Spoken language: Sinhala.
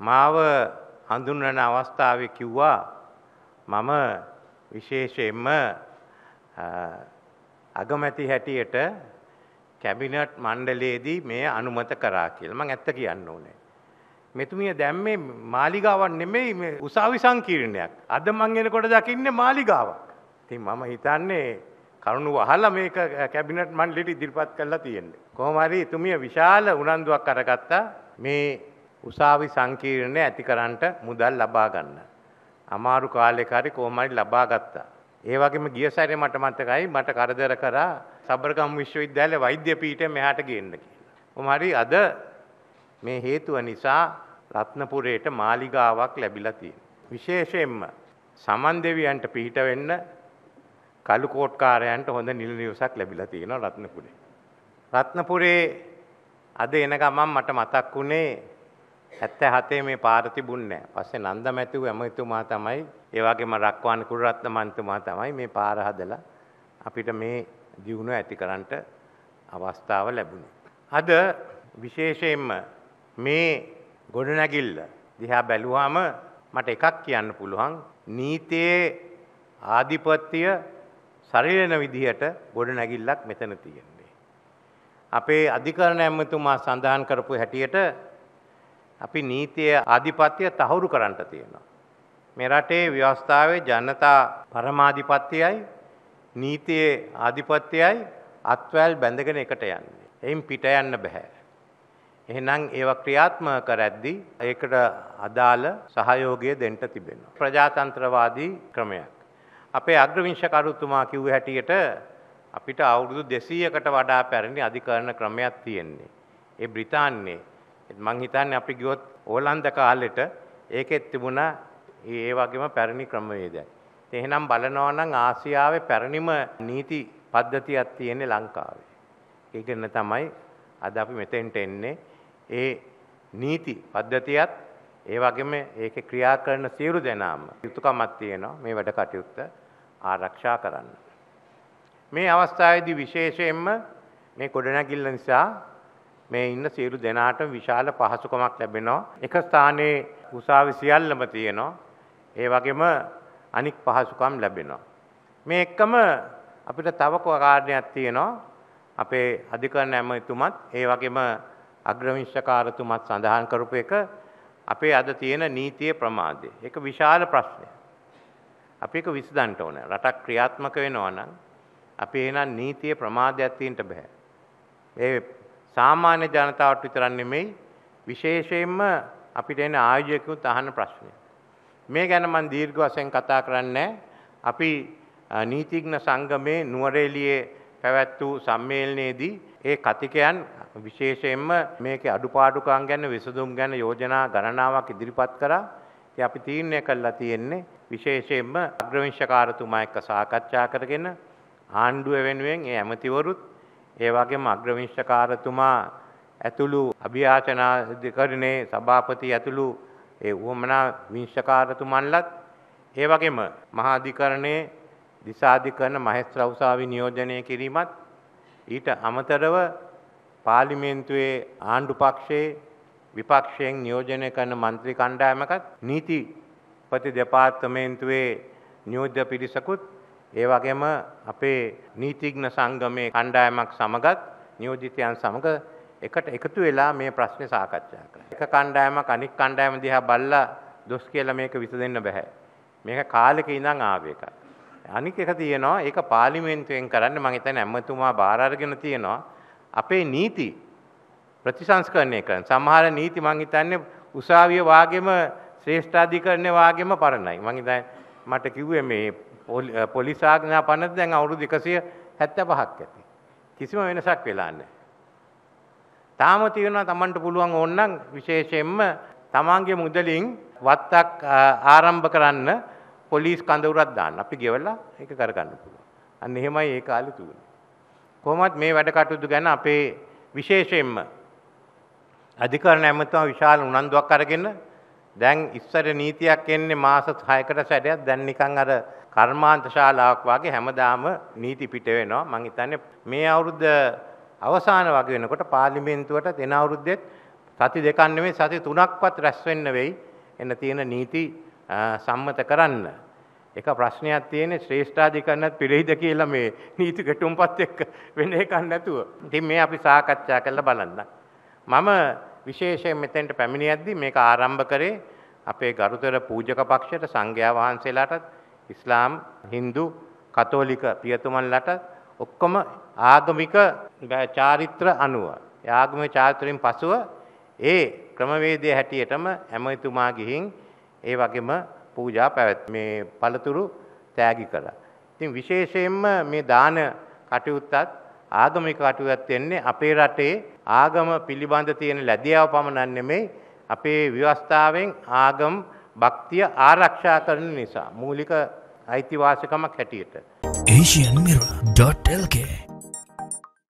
මාව හඳුන්වන අවස්ථාවේ කිව්වා මම විශේෂයෙන්ම අගමැති හැටියට කැබිනට් මණ්ඩලයේදී මේ අනුමත කරා කියලා. මම ඇත්ත කියන්න ඕනේ. මෙතුමිය දැම්මේ මාලිගාවක් නෙමෙයි මේ උසාවි සංකීර්ණයක්. අද මං එනකොට දකින්නේ මාලිගාවක්. ඉතින් මම හිතන්නේ කරුණු වහලා මේක කැබිනට් මණ්ඩලෙට ඉදිරිපත් කරලා තියෙන්නේ. කොහොම හරි එතුමිය විශාල උනන්දුවක් අරගත්තා මේ උසාවි සංකීර්ණය ඇති කරන්නට මුදල් ලබා ගන්න. අමාරු කාලෙක හරි කොහොම හරි ලබා ගත්තා. ඒ වගේම ගිය සැරේ මට මතකයි මට කරදර කරා සබරගම් විශ්වවිද්‍යාලයේ වෛද්‍ය පීඨය මෙහාට ගේන්න කියලා. කොහොම හරි අද මේ හේතුව නිසා රත්නපුරයට මාලිගාවක් ලැබිලා තියෙනවා. විශේෂයෙන්ම සමන් දෙවියන්ට පිහිට වෙන්න කළු කෝට්කාරයන්ට හොඳ නිල නිවසක් ලැබිලා තියෙනවා රත්නපුරේ. රත්නපුරේ අද එන ගමන් මට මතක් වුණේ 77 මේ පාර තිබුණේ නැහැ. පස්සේ නන්දමැතිව ඇමතුමා තමයි ඒ වගේම රක්වාන කුරුරත්න මන්තුමා තමයි මේ පාර හදලා අපිට මේ දියුණුව ඇති කරන්නට අවස්ථාව ලැබුණේ. අද විශේෂයෙන්ම මේ ගොඩනැගිල්ල දිහා බැලුවාම මට එකක් කියන්න පුළුවන් නීතියේ ආධිපත්‍යය සරිලන විදිහට ගොඩනැගිල්ලක් මෙතන තියෙන්නේ. අපේ අධිකරණ ඇමතුමා සඳහන් කරපු හැටියට අපි නීතිය ආධිපත්‍යය තහවුරු කරන්නට තියෙනවා. මේ රටේ ව්‍යවස්ථාවේ ජනතා පරමාධිපත්‍යයයි නීතියේ ආධිපත්‍යයයි අත්වැල් බැඳගෙන එකට යන්නේ. එයින් පිට යන්න බෑ. එහෙනම් ඒවා ක්‍රියාත්මක කරද්දී ඒකට අදාළ සහයෝගය දෙන්න තිබෙනවා. ප්‍රජාතන්ත්‍රවාදී ක්‍රමයක්. අපේ අග්‍රවිංශකරුතුමා කිව්ව හැටියට අපිට අවුරුදු 200කට වඩා පැරණි අධිකරණ ක්‍රමයක් තියෙන්නේ. ඒ බ්‍රිතාන්‍යයේ මං හිතන්නේ අපි ගියොත් ඕලන්ද කාලෙට ඒකෙත් තිබුණා ඒ වගේම පැරණි ක්‍රමවේදයක්. එහෙනම් බලනවා නම් ආසියාවේ පැරණිම නීති පද්ධතියක් තියෙන්නේ ලංකාවේ. ඒකන තමයි අද අපි මෙතෙන්ට එන්නේ. ඒ නීති පද්ධතියත් ඒ වගේම ඒකේ ක්‍රියා කරන සියලු දෙනාම යුතුයකමක් තියෙනවා මේ වැඩ කටයුත්ත ආරක්ෂා කරන්න. මේ අවස්ථාවේදී විශේෂයෙන්ම මේ ගොඩනැගිල්ල නිසා මේ ඉන්න සියලු දෙනාට විශාල පහසුකමක් ලැබෙනවා. එක ස්ථානයේ උසාවි සියල්ලම තියෙනවා. ඒ වගේම අනික් පහසුකම් ලැබෙනවා. මේ එක්කම අපිට තව කාරණයක් තියෙනවා. අපේ අධිකරණ ඇමතුමත් ඒ වගේම අග්‍රවිංශකාරතුමත් සඳහන් කරපු එක අපේ අද තියෙන නීතියේ ප්‍රමාදය. ඒක විශාල ප්‍රශ්නයක්. අපි ඒක විසඳන්න ඕන. රටක් ක්‍රියාත්මක වෙනවා නම් අපි එහෙනම් නීතියේ ප්‍රමාදයක් තියෙන්න බෑ. ඒ සාමාන්‍ය ජනතාවට විතරක් නෙමෙයි විශේෂයෙන්ම අපිට එන ආයෝජකයන්ට අහන ප්‍රශ්නය. මේ ගැන මම දීර්ඝ වශයෙන් කතා කරන්නේ අපි නීතිඥ සංගමේ නුවරඑළියේ පැවැත් වූ සම්මේලනයේදී ඒ කතිකයන් විශේෂයෙන්ම මේකේ අඩුපාඩුකම් ගැන විසඳුම් ගැන යෝජනා ගණනාවක් ඉදිරිපත් කරා. ඉතින් අපි තීරණය කළා තියෙන්නේ විශේෂයෙන්ම අග්‍රවිංශකාරතුමා එක්ක සාකච්ඡා කරගෙන ආණ්ඩුව වෙනුවෙන් ඒ ඇමතිවරුත් ඒ වගේම අග්‍රවිංශකාරතුමා ඇතුළු අභියාචනාධිකරණයේ සභාපති ඇතුළු ඒ උවමනා විංශකාරතුමන්ලත් ඒ වගේම මහාධිකරණයේ දිසාධිකරණ මහේස්ත්‍ර උසාවි නියෝජනය කිරීමත් ඊට අමතරව පාර්ලිමේන්තුවේ ආණ්ඩු පක්ෂයේ විපක්ෂයෙන් නියෝජනය කරන මන්ත්‍රී කණ්ඩායමකත් නීතිපති දෙපාර්තමේන්තුවේ නියෝජ්‍ය පිරිසකුත් ඒ වගේම අපේ නීතිඥ සංගමේ කණ්ඩායමක් සමගත් නියෝජිතයන් සමග එකට එකතු වෙලා මේ ප්‍රශ්නේ සාකච්ඡා කළා. එක කණ්ඩායමක් අනික් කණ්ඩායම දිහා බල්ලා දොස් කියලා මේක විසඳෙන්න බෑ. මේක කාලෙක ඉඳන් ආව එකක්. අනික එක තියෙනවා ඒක පාර්ලිමේන්තුවෙන් කරන්න මම හිතන්නේ ඇමතුමා බාර අරගෙන තියෙනවා අපේ නීති ප්‍රතිසංස්කරණය කරන සමහර නීති මම හිතන්නේ උසාවිය වාගේම ශ්‍රේෂ්ඨාධිකරණය වාගේම පරණයි මම හිතන්නේ මට කිව්වේ මේ පොලිස් ආඥා පනත දැන් අවුරුදු 175ක් ඇති කිසිම වෙනසක් වෙලා නැහැ තාම තියෙනවා Tamanට පුළුවන් ඕනනම් විශේෂයෙන්ම තමන්ගේ මුදලින් වත්තක් ආරම්භ කරන්න පොලිස් කඳවුරක් දාන්න. අපි ගෙවලා ඒක කරගන්න පුළුවන්. අන්න එහෙමයි ඒ කාලේ තුනේ. කොහොමත් මේ වැඩ කටයුතු ගැන අපේ විශේෂයෙන්ම අධිකරණ ඇමතුමා විශාල උනන්දුවක් අරගෙන දැන් ඉස්සර නීතියක් එන්නේ මාස 6කට සැරයක් දැන් නිකන් අර කර්මාන්ත ශාලාවක් වගේ හැමදාම නීති පිට වෙනවා. මම හිතන්නේ මේ අවුරුද්ද අවසාන වගේ වෙනකොට පාර්ලිමේන්තුවට දෙන අවුරුද්දෙත් සති දෙකක් නෙමෙයි සති තුනක්වත් රැස් වෙන්න වෙයි එන්න තියෙන නීති සම්මත කරන්න. එක ප්‍රශ්නයක් තියෙන්නේ ශ්‍රේෂ්ඨාධිකරණත් පිළිහිද කියලා මේ නීති ගැටුම්පත් එක්ක වෙන එකක් නැතුව. ඉතින් මේ අපි සාකච්ඡා කරලා බලන්න. මම විශේෂයෙන් මෙතෙන්ට පැමිණියද්දි මේක ආරම්භ කරේ අපේ ගරුතර පූජක පක්ෂයට සංඝයා වහන්සේලාටත් ඉස්ලාම් හින්දු කතෝලික පියතුමන්ලට ඔක්කොම ආගමික චාරිත්‍ර අනුව ආගමික චාරිත්‍රයෙන් පසුව ඒ ක්‍රමවේදය හැටියටම ඇමතුමා ගිහින් ඒ වගේම පූජා පැවැත් මේ පළතුරු තෑගි කළා. ඉතින් විශේෂයෙන්ම මේ දාන කටයුත්තත් ආගමික කටයුත්තත් වෙන්නේ අපේ රටේ ආගම පිළිබඳ තියෙන ලැබියාව පමණක් නෙමෙයි අපේ ව්‍යවස්ථාවෙන් ආගම් භක්තිය ආරක්ෂා කරන නිසා මූලික අයිතිවාසිකමක් හැටියට. asianmirror.lk